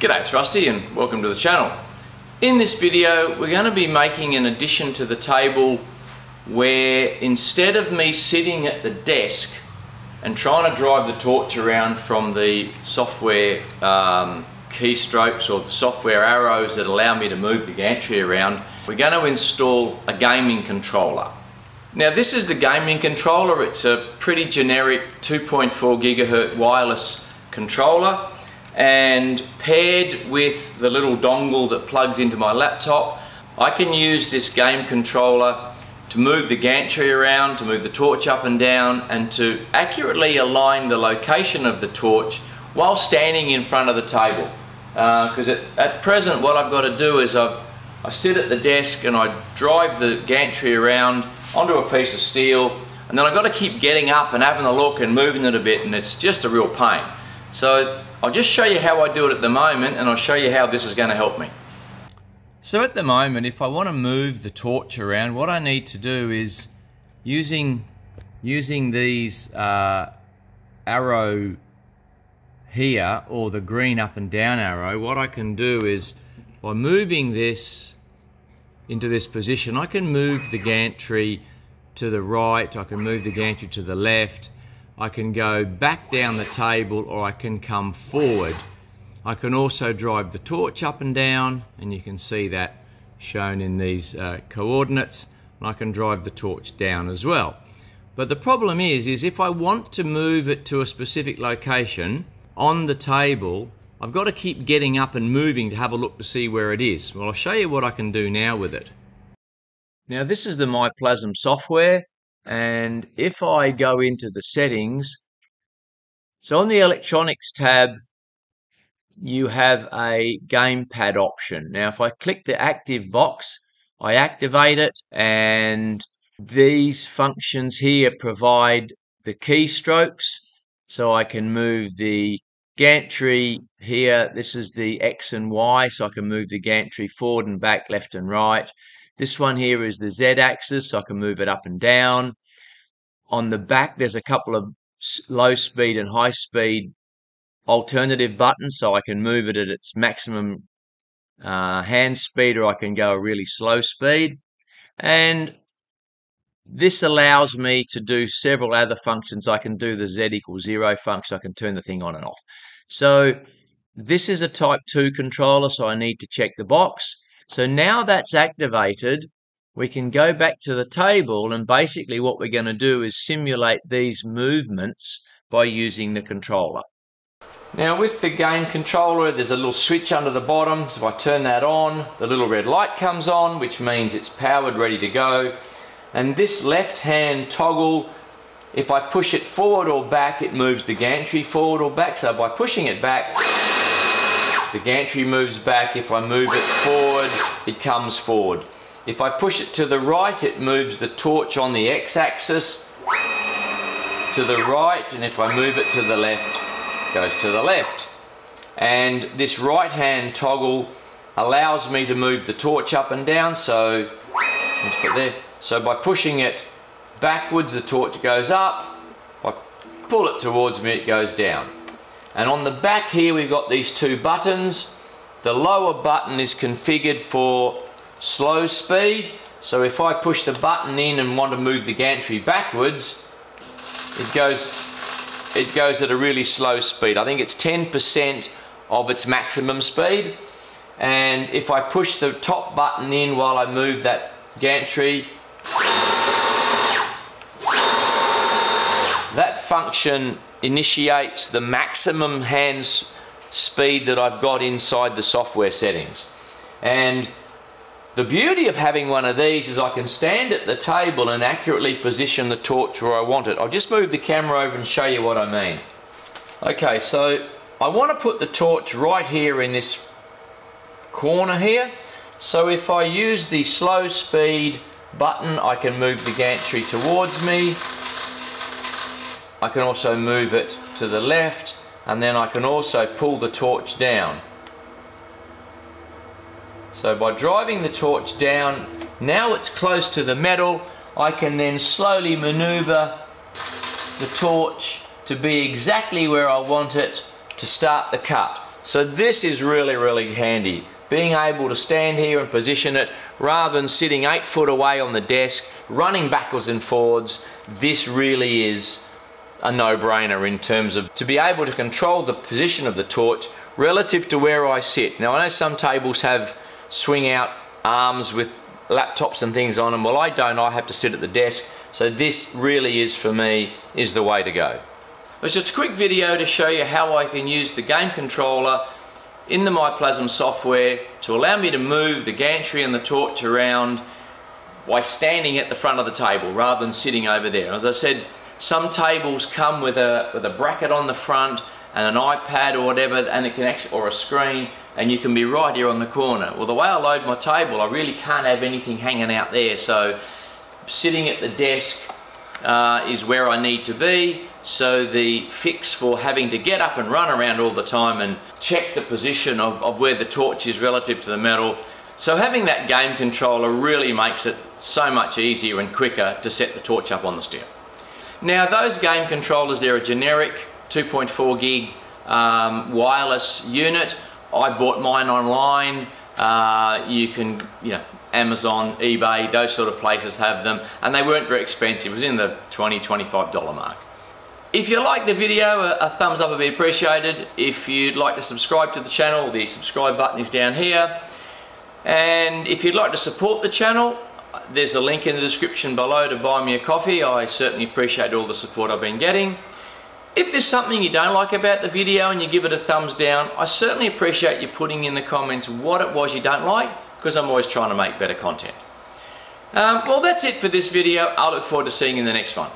G'day, it's Rusty and welcome to the channel. In this video we're going to be making an addition to the table where instead of me sitting at the desk and trying to drive the torch around from the software um, keystrokes or the software arrows that allow me to move the gantry around, we're going to install a gaming controller. Now this is the gaming controller, it's a pretty generic 2.4 gigahertz wireless controller and paired with the little dongle that plugs into my laptop I can use this game controller to move the gantry around, to move the torch up and down and to accurately align the location of the torch while standing in front of the table because uh, at, at, present what I've got to do is I've, I sit at the desk and I drive the gantry around onto a piece of steel and then I've got to keep getting up and having a look and moving it a bit and it's just a real pain. So I'll just show you how I do it at the moment and I'll show you how this is going to help me. So at the moment, if I want to move the torch around, what I need to do is using, using these uh, arrow here or the green up and down arrow, what I can do is by moving this into this position, I can move the gantry to the right, I can move the gantry to the left, I can go back down the table or I can come forward. I can also drive the torch up and down and you can see that shown in these uh, coordinates and I can drive the torch down as well. But the problem is, is if I want to move it to a specific location on the table, I've got to keep getting up and moving to have a look to see where it is. Well, I'll show you what I can do now with it. Now this is the MyPlasm software and if I go into the settings, so on the electronics tab, you have a gamepad option. Now, if I click the active box, I activate it and these functions here provide the keystrokes so I can move the gantry here. This is the X and Y, so I can move the gantry forward and back, left and right. This one here is the Z axis, so I can move it up and down. On the back, there's a couple of low speed and high speed alternative buttons, so I can move it at its maximum uh, hand speed or I can go a really slow speed. And this allows me to do several other functions. I can do the Z equals zero function. I can turn the thing on and off. So this is a type 2 controller, so I need to check the box. So now that's activated, we can go back to the table and basically what we're going to do is simulate these movements by using the controller. Now with the game controller there's a little switch under the bottom. So if I turn that on the little red light comes on which means it's powered ready to go. And this left hand toggle if I push it forward or back it moves the gantry forward or back. So by pushing it back the gantry moves back. If I move it forward, it comes forward. If I push it to the right, it moves the torch on the x-axis to the right, and if I move it to the left, goes to the left. And this right hand toggle allows me to move the torch up and down, so, there. so by pushing it backwards, the torch goes up. If I pull it towards me, it goes down. And on the back here we've got these two buttons. The lower button is configured for slow speed. So if I push the button in and want to move the gantry backwards, it goes, it goes at a really slow speed. I think it's 10% of its maximum speed. And if I push the top button in while I move that gantry, that function initiates the maximum hands speed that I've got inside the software settings. And the beauty of having one of these is I can stand at the table and accurately position the torch where I want it. I'll just move the camera over and show you what I mean. Okay, so I want to put the torch right here in this corner here. So if I use the slow speed button, I can move the gantry towards me I can also move it to the left and then I can also pull the torch down. So by driving the torch down, now it's close to the metal, I can then slowly maneuver the torch to be exactly where I want it to start the cut. So this is really, really handy. Being able to stand here and position it rather than sitting eight foot away on the desk, running backwards and forwards, this really is a no-brainer in terms of to be able to control the position of the torch relative to where I sit. Now I know some tables have swing out arms with laptops and things on them. Well I don't, I have to sit at the desk. So this really is for me, is the way to go. It's just a quick video to show you how I can use the game controller in the MyPlasm software to allow me to move the gantry and the torch around by standing at the front of the table rather than sitting over there. As I said, some tables come with a, with a bracket on the front and an iPad or whatever and it can actually, or a screen and you can be right here on the corner. Well the way I load my table I really can't have anything hanging out there so sitting at the desk uh, is where I need to be so the fix for having to get up and run around all the time and check the position of, of where the torch is relative to the metal so having that game controller really makes it so much easier and quicker to set the torch up on the steel. Now those game controllers they're a generic 2.4 gig um, wireless unit I bought mine online uh, you can you know Amazon, eBay, those sort of places have them and they weren't very expensive. It was in the 20 $25 mark. If you like the video, a, a, thumbs up would be appreciated. If you'd like to subscribe to the channel, the subscribe button is down here. And if you'd like to support the channel, there's a link in the description below to buy me a coffee. I certainly appreciate all the support I've been getting. If there's something you don't like about the video and you give it a thumbs down, I certainly appreciate you putting in the comments what it was you don't like because I'm always trying to make better content. Um, well, that's it for this video. I look forward to seeing you in the next one.